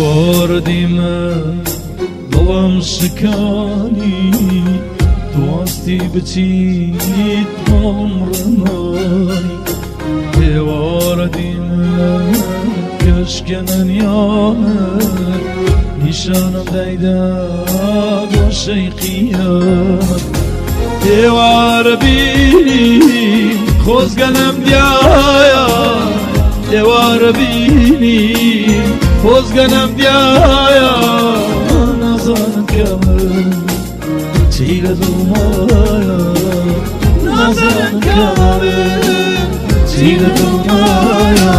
واردیمە دڵم شکانی. دواستی بچیت ماڵم ڕمانی پێوارەدیمە کەشکەنەنیامە نیشانم دایدا گۆشەی قیامەت دێوارە بینی خۆزگەنم دیایە دێوارە بینی Pozganam diaya nazan kamın Çiğre dumaya. Nazan kamın Çiğre dumaya.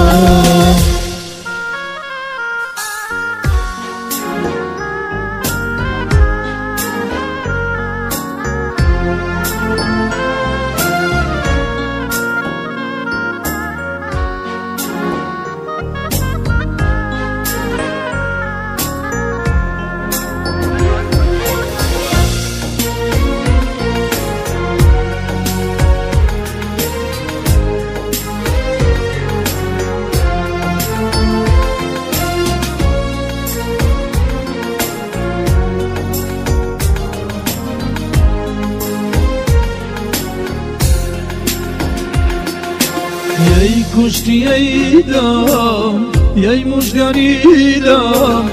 دڵمایە نازانم کەمە چی لە دڵمایە یەی کوشتیەیدام یەی مژگەریدام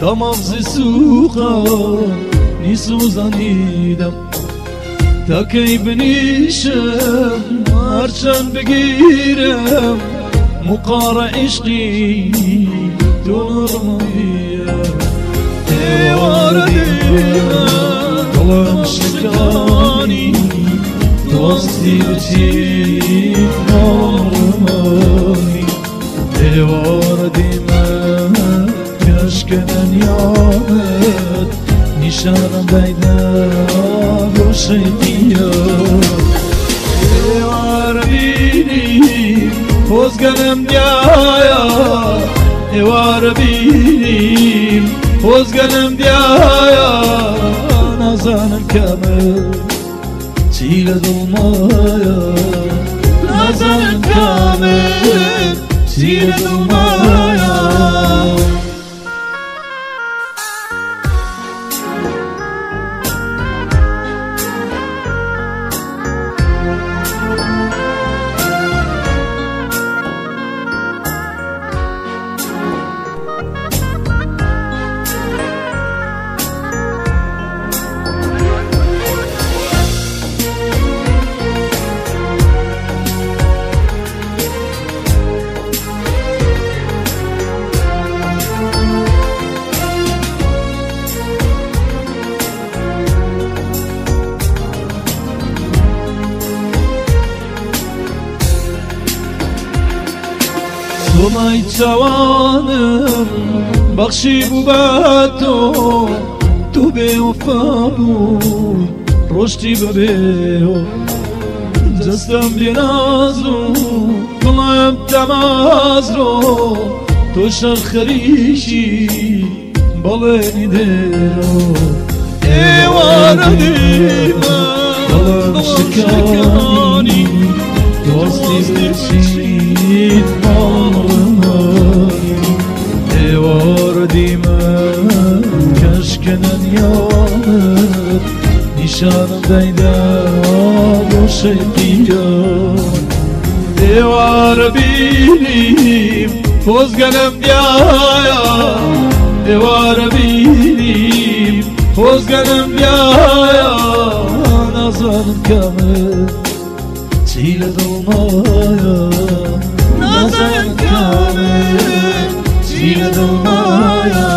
تەمامزی سووقە نیسوزانیدەم تەکەی بنیشم هەرچەند بگیرم مقارە عشقی دۆڕمەیە ئێوارە دڵم شکانی دۆستی بچیت Ozganım diaya evar bilim Ozganım diaya nazanım kamil Çile dolmaya. Nazanım kamil Çile dolmaya. لە دڵمایە سۆمای چاوانم بەخشی بوو بە تۆ تو بێوەفا بووی ڕۆشتی بەبێەوە دەستم لێنازڕ گڵم تەمازڕۆ تۆ شەر خەریشی بەڵێنی دێرەوە ئێوارە دیمە نیشانم دایدا بۆ شەیقیە ئێوارە بینیم خۆزگەنم دیایە ئێوارە بینیم خۆزگەنم دیایە نازانم کەمت چی لە دڵمایە نازانم کامێ چی لە دڵمایە